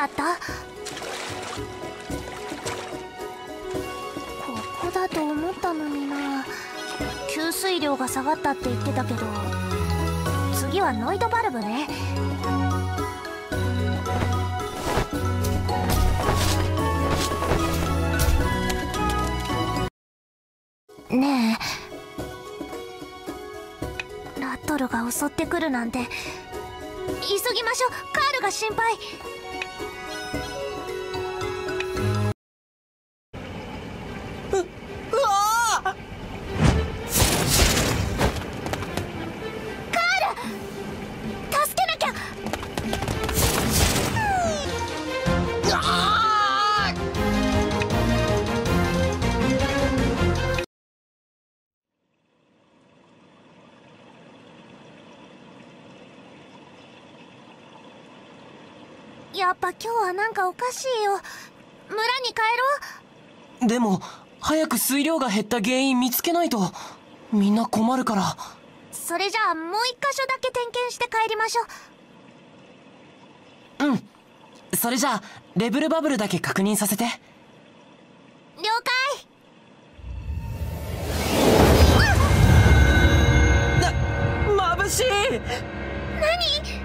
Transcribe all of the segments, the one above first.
だった？ここだと思ったのにな。給水量が下がったって言ってたけど次はノイドバルブね。ねえ。ラットルが襲ってくるなんて。急ぎましょう。カールが心配。やっぱ今日はなんかおかしいよ。村に帰ろう。でも早く水量が減った原因見つけないとみんな困るから。それじゃあもう一箇所だけ点検して帰りましょう。うん。それじゃあレベルバブルだけ確認させて。了解。な眩しい。何？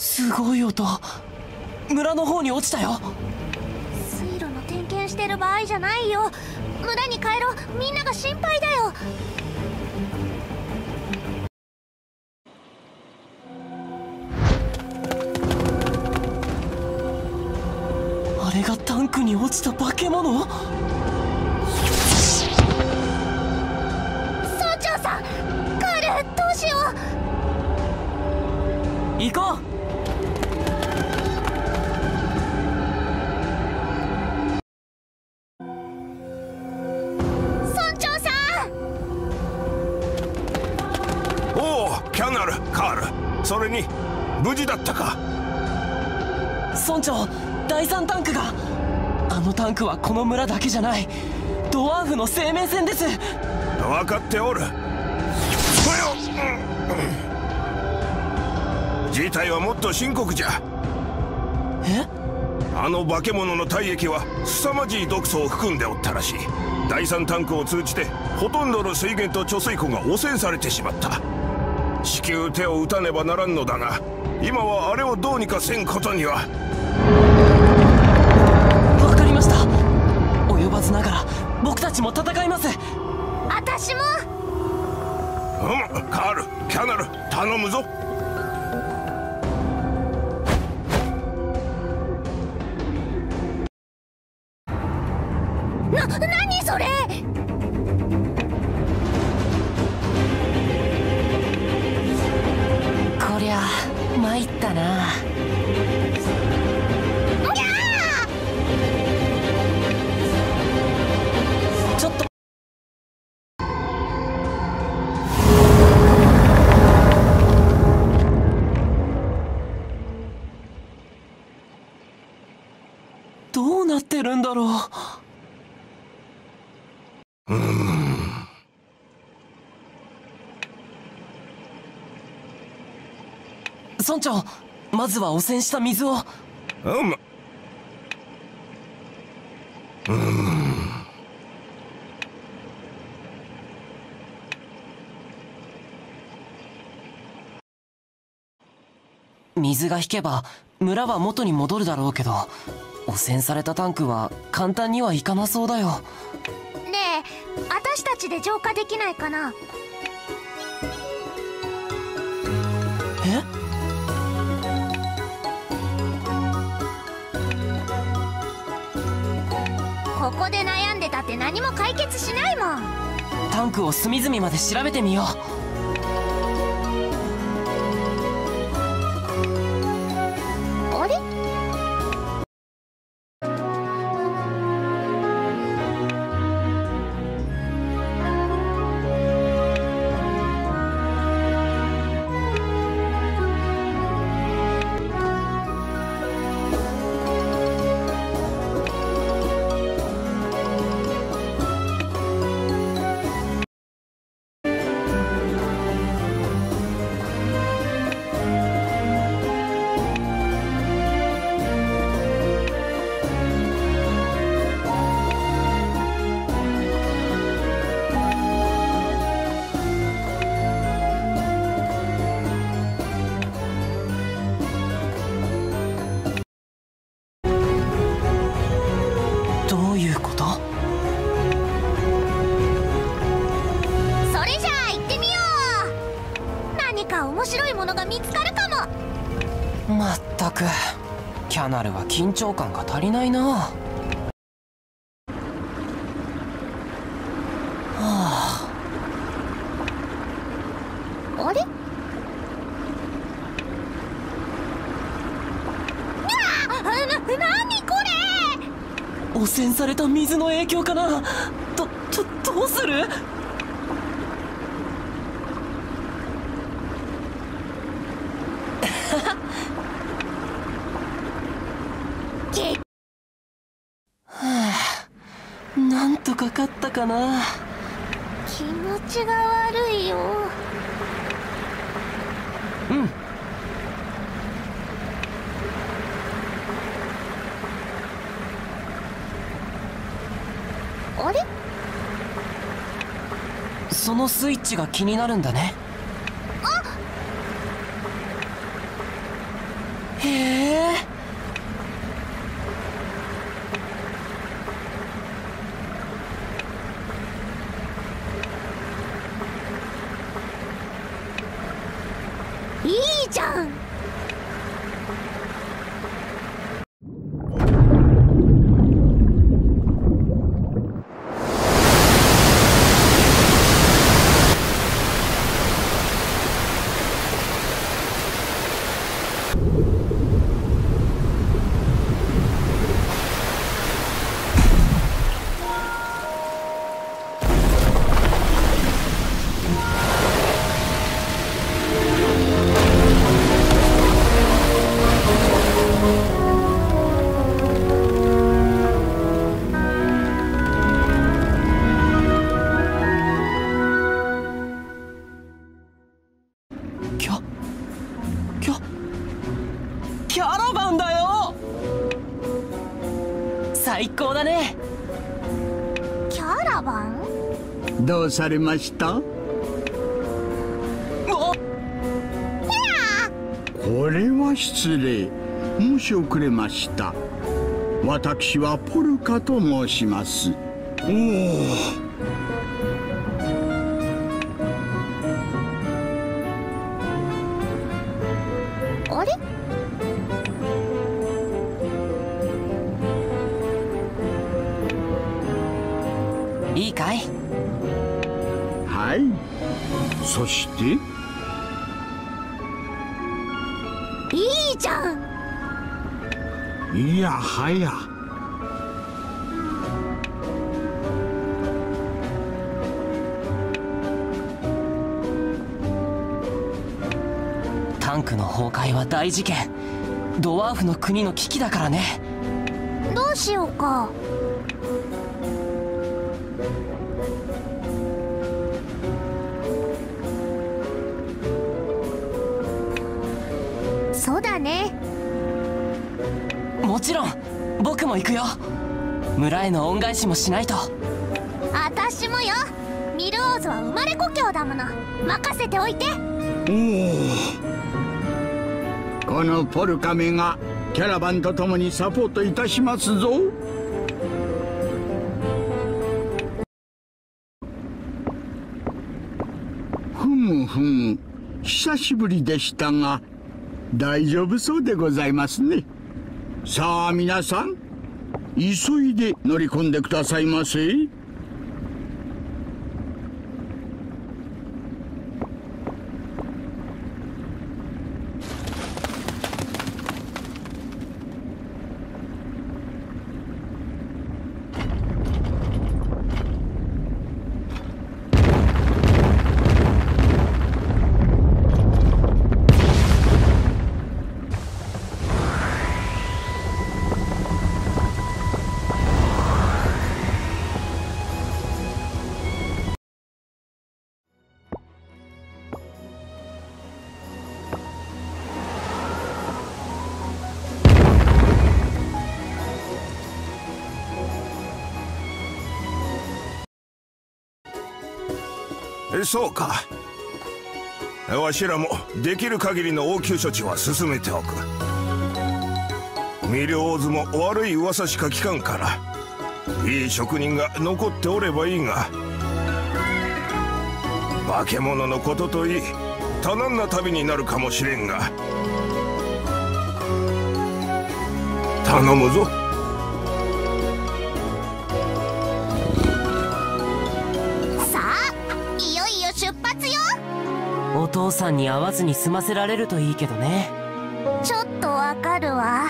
すごい音。村の方に落ちたよ。水路の点検してる場合じゃないよ。村に帰ろう。みんなが心配だよ。あれがタンクに落ちた化け物？村長さんカールどうしよう。行こう村長第三タンクが。あのタンクはこの村だけじゃない。ドワーフの生命線です。分かっておる。事態はもっと深刻じゃ。え？あの化け物の体液は凄まじい毒素を含んでおったらしい。第三タンクを通じてほとんどの水源と貯水庫が汚染されてしまった。至急手を打たねばならんのだが今はあれをどうにかせんことには僕たちも戦います。私も。うんカールキャナル頼むぞ。な何それ。こりゃ参ったなどうなってるんだろう。村長まずは汚染した水を。うん。うん。水が引けば村は元に戻るだろうけど汚染されたタンクは簡単にはいかなそうだよ。ねえ私たちで浄化できないかな？え？ここで悩んでたって何も解決しないもん。タンクを隅々まで調べてみよあキャナルは緊張感が足りないな。はあ。あれ？うわあな何これ？汚染された水の影響かな？どどどうする？けなんとかかったかな。気持ちが悪いよ。うん。あれ？そのスイッチが気になるんだね。へえ最高だね。キャラバン？どうされました？おこれは失礼。申し遅れました。私はポルカと申します。おおあれ？いいかい。はい。そして？いいじゃん。いやはや。タンクの崩壊は大事件。ドワーフの国の危機だからね。どうしようかそうだね。もちろん僕も行くよ。村への恩返しもしないと。私もよ。ミルオーズは生まれ故郷だもの。任せておいて。おおこのポルカメがキャラバンと共にサポートいたしますぞ。ふむふむ久しぶりでしたが大丈夫そうでございますねさあ皆さん急いで乗り込んでくださいませ。そうか。わしらもできる限りの応急処置は進めておく。ミリオズも悪い噂しか聞かんから。いい職人が残っておればいいが。化け物のことといい多難な旅になるかもしれんが。頼むぞ。お父さんに会わずに済ませられるといいけどね。ちょっとわかるわ。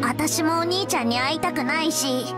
私もお兄ちゃんに会いたくないし。